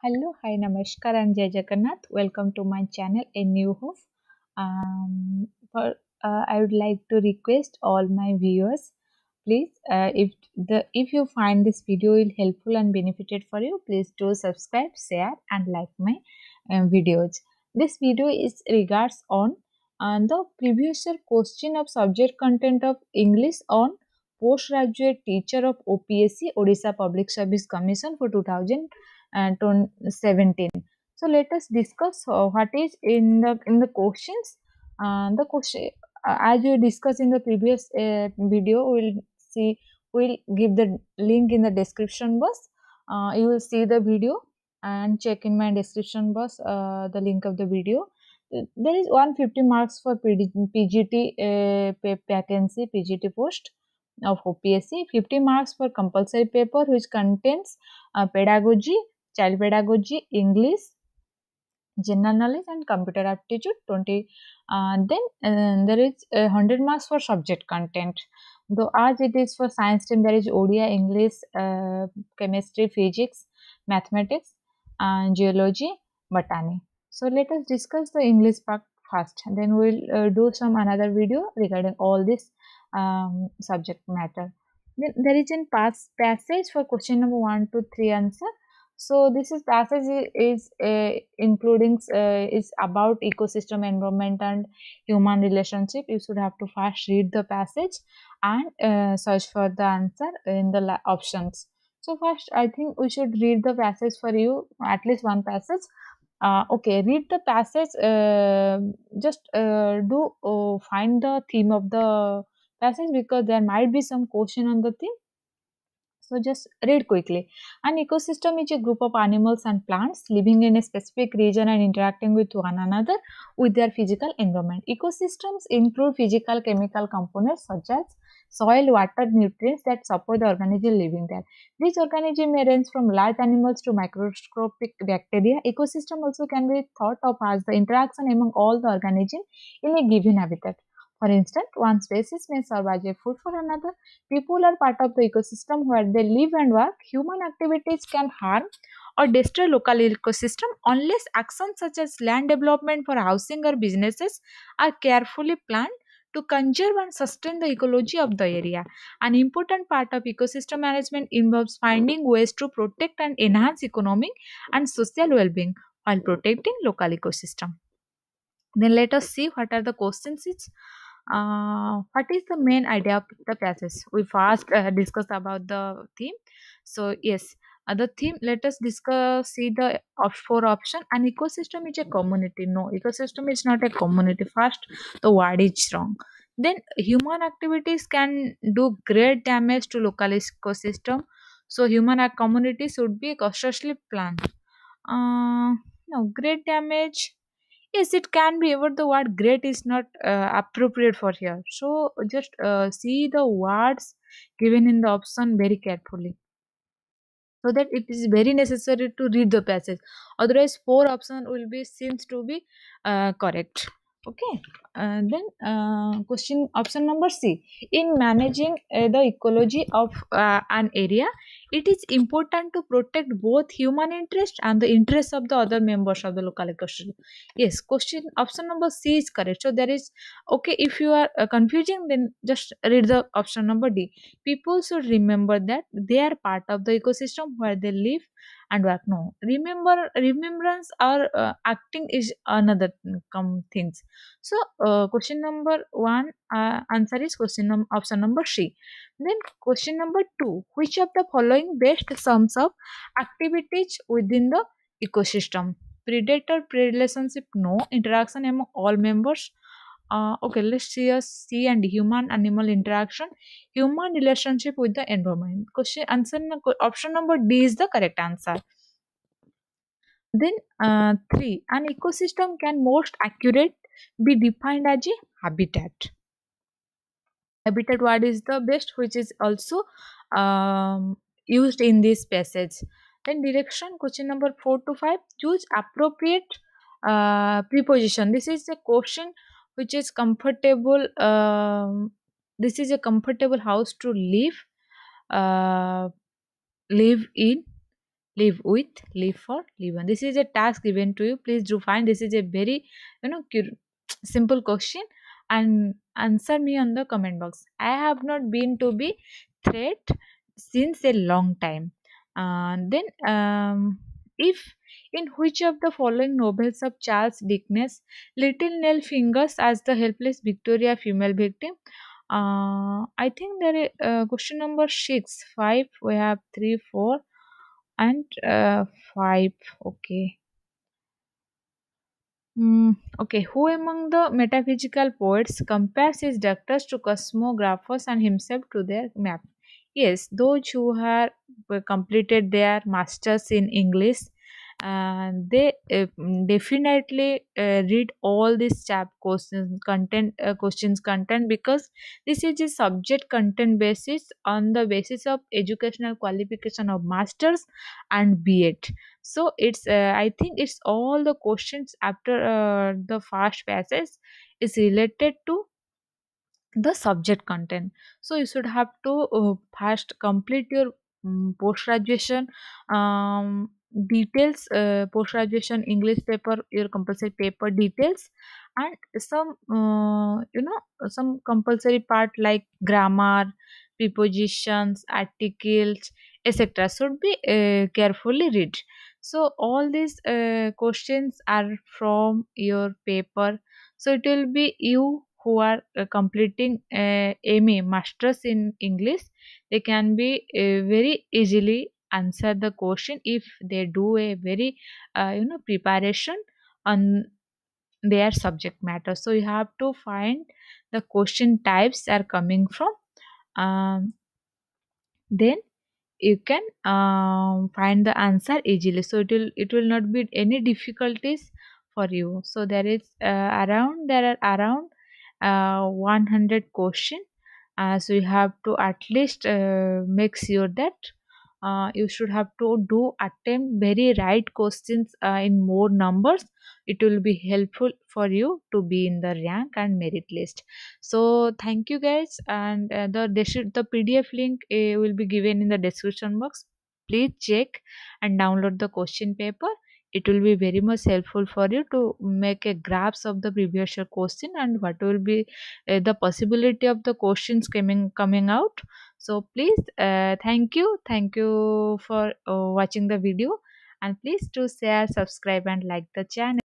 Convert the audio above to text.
Hello, hi, Namaskar, and Jai Jagannath. Welcome to my channel, A New Hope. Um, for, uh, I would like to request all my viewers, please, uh, if the if you find this video helpful and benefited for you, please do subscribe, share, and like my um, videos. This video is regards on uh, the previous year question of subject content of English on postgraduate teacher of OPSC Odisha Public Service Commission for 2000 and 17 so let us discuss uh, what is in the in the questions. Uh, the question uh, as we discussed in the previous uh, video we'll see we'll give the link in the description box. Uh, you will see the video and check in my description box uh, the link of the video. There is 150 marks for pgt vacancy pgt post of OPSC, 50 marks for compulsory paper which contains pedagogy, child pedagogy, English, general knowledge and computer aptitude 20 uh, then uh, there is uh, 100 marks for subject content though as it is for science stream there is odia english uh, chemistry physics mathematics and geology botany so let us discuss the english part first then we'll uh, do some another video regarding all this um, subject matter then there is a pass passage for question number 1 to 3 answer so this is passage is uh, including uh, is about ecosystem environment and human relationship. You should have to first read the passage and uh, search for the answer in the options. So first i think we should read the passage for you at least one passage. Uh, okay read the passage uh, just uh, do uh, find the theme of the passage because there might be some question on the theme so just read quickly. An ecosystem is a group of animals and plants living in a specific region and interacting with one another with their physical environment. Ecosystems include physical chemical components such as soil, water, nutrients that support the organism living there. These organisms may range from large animals to microscopic bacteria. Ecosystem also can be thought of as the interaction among all the organisms in a given habitat. For instance, one species may serve as a food for another. People are part of the ecosystem where they live and work. Human activities can harm or destroy local ecosystem unless actions such as land development for housing or businesses are carefully planned to conserve and sustain the ecology of the area. An important part of ecosystem management involves finding ways to protect and enhance economic and social well-being while protecting local ecosystem. Then let us see what are the questions. It's, uh, what is the main idea of the passage we first uh, discussed about the theme. So yes uh, the theme let us discuss see the of four option. An ecosystem is a community. No ecosystem is not a community. First the word is wrong then human activities can do great damage to local ecosystem. So human community should be cautiously planned. Uh, no great damage yes it can be but the word great is not uh, appropriate for here. So just uh, see the words given in the option very carefully. So that it is very necessary to read the passage. Otherwise four option will be seems to be uh, correct. Okay. Uh, then uh, question option number c. In managing uh, the ecology of uh, an area it is important to protect both human interest and the interests of the other members of the local ecosystem yes question option number c is correct. So there is okay if you are uh, confusing then just read the option number d. People should remember that they are part of the ecosystem where they live and work. No remember remembrance or uh, acting is another come things. So uh, question number one uh, answer is question num- option number c. Then question number two which of the following best sums up activities within the ecosystem. Predator prey relationship no. Interaction among all members uh, okay let's see a sea and human animal interaction human relationship with the environment. Question answer option number d is the correct answer. Then uh, three an ecosystem can most accurate be defined as a habitat. Habitat word is the best which is also um, used in this passage. Then direction question number 4 to 5 choose appropriate uh, preposition. This is a question which is comfortable um, this is a comfortable house to live uh, live in live with live for live on this is a task given to you. Please do find this is a very you know simple question and answer me on the comment box. I have not been to be threat since a long time. Uh, then um, if in which of the following novels of charles dickens little nell fingers as the helpless victoria female victim? Uh, i think there is uh, question number six five we have three four and uh, five okay. Mm, okay, who among the metaphysical poets compares his doctors to cosmographers and himself to their map? Yes, those who have uh, completed their masters in English and they uh, mm, definitely uh, read all these chap questions content uh, questions content because this is a subject content basis on the basis of educational qualification of masters and B.Ed so it's uh, i think it's all the questions after uh, the first passage is related to the subject content. So you should have to uh, first complete your um, post graduation um, details uh, post graduation english paper your compulsory paper details and some uh, you know some compulsory part like grammar prepositions articles etc should be uh, carefully read. So all these uh, questions are from your paper. So it will be you who are uh, completing uh, MA masters in English they can be uh, very easily answer the question if they do a very uh, you know preparation on their subject matter. So you have to find the question types are coming from um, then you can um, find the answer easily. So it will it will not be any difficulties for you. So there is uh, around there are around uh, 100 question. Uh, so you have to at least uh, make sure that uh, you should have to do attempt very right questions uh, in more numbers. It will be helpful for you to be in the rank and merit list. So thank you guys and uh, the the pdf link uh, will be given in the description box. Please check and download the question paper it will be very much helpful for you to make a grasp of the previous year question and what will be uh, the possibility of the questions coming coming out. So please uh, thank you. Thank you for uh, watching the video. And please do share subscribe and like the channel